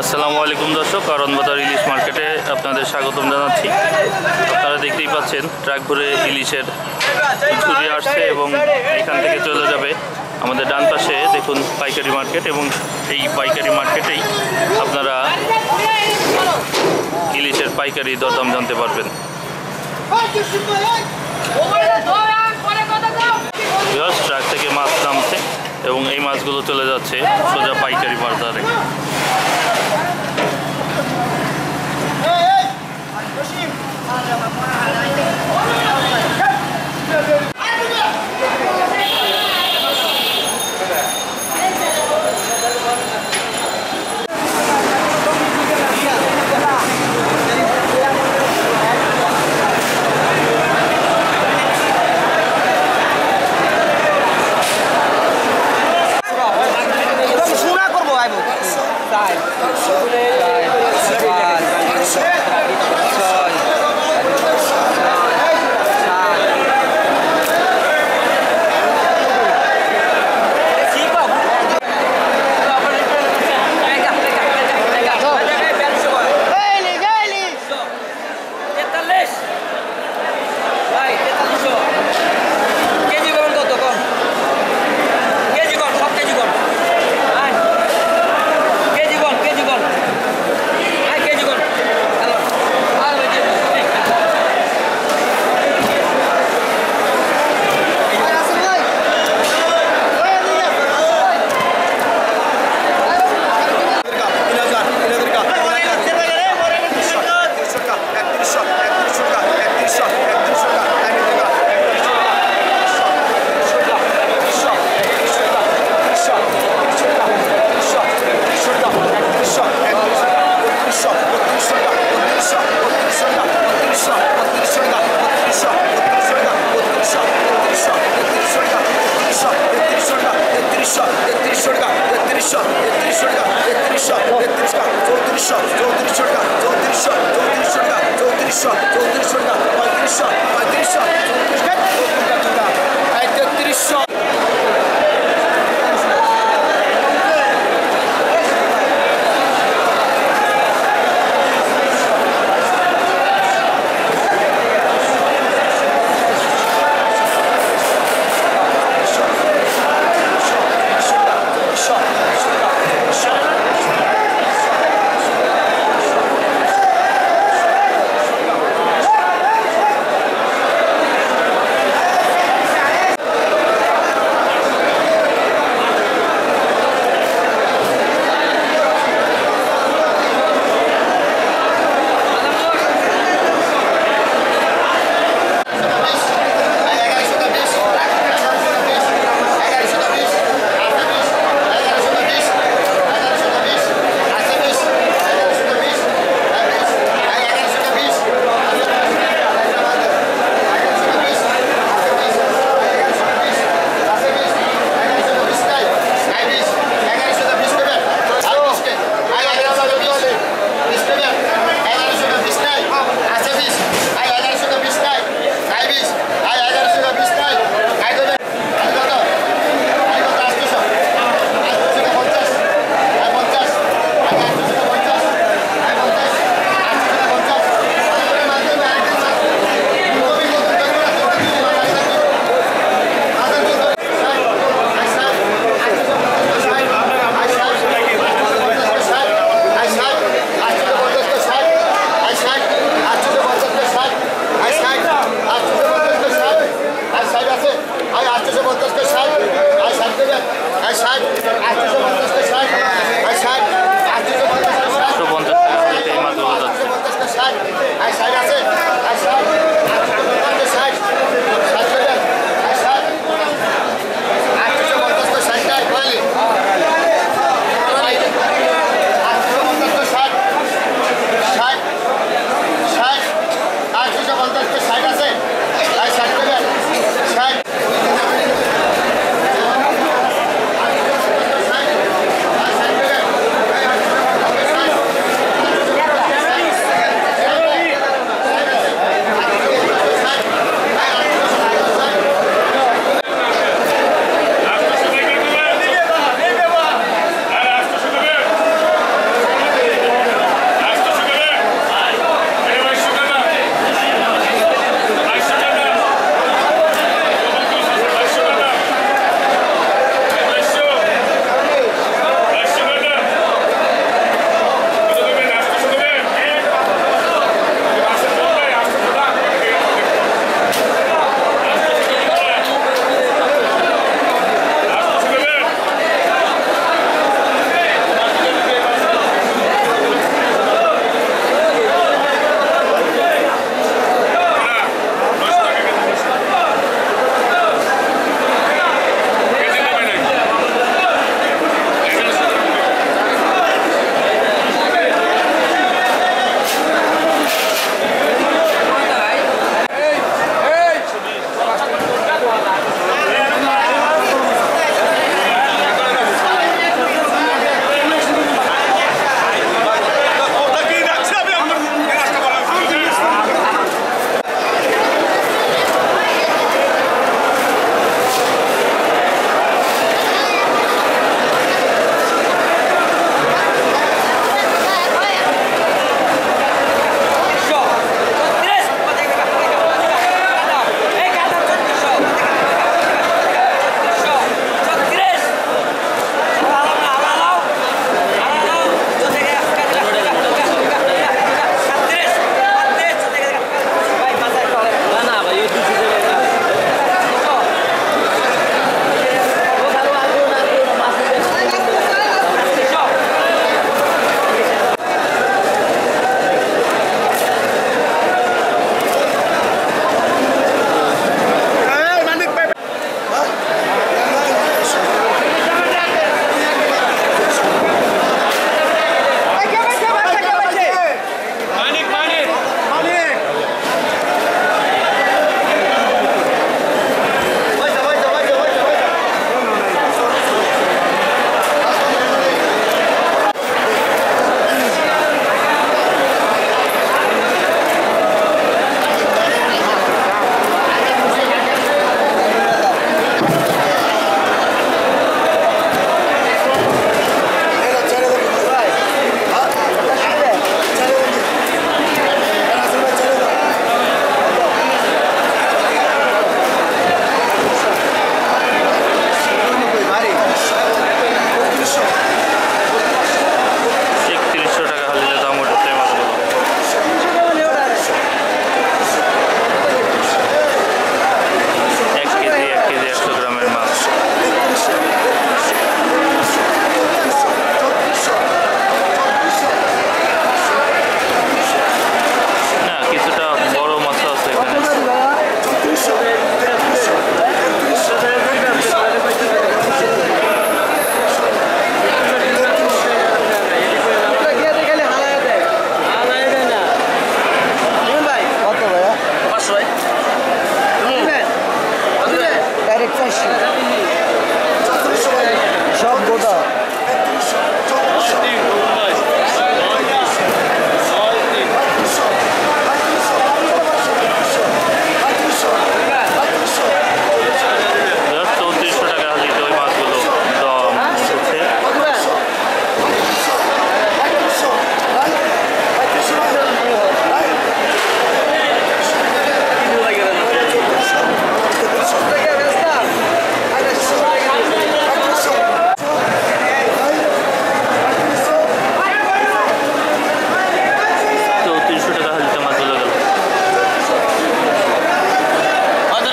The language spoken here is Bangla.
আসসালামু আলাইকুম দর্শক করণবাজার ইলিশ মার্কেটে আপনাদের স্বাগতম জানাচ্ছি। আপনারা দেখতেই পাচ্ছেন, ট্রাক ভরে ইলিশের ছুরি আসছে এবং এখান থেকে চলে যাবে আমাদের ডান পাশে, দেখুন, পাইকারি মার্কেট এবং এই পাইকারি মার্কেটেই আপনারা ইলিশের পাইকারি দরদাম জানতে পারবেন। ট্রাক থেকে এবং এই মাছগুলো চলে যাচ্ছে সোজা পাইকারি বাজারে।